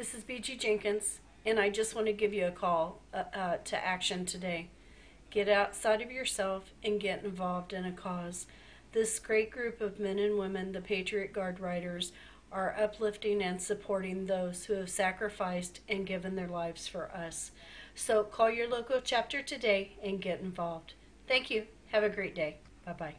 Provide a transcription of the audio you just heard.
This is BG Jenkins, and I just want to give you a call uh, uh, to action today. Get outside of yourself and get involved in a cause. This great group of men and women, the Patriot Guard Riders, are uplifting and supporting those who have sacrificed and given their lives for us. So call your local chapter today and get involved. Thank you. Have a great day. Bye bye.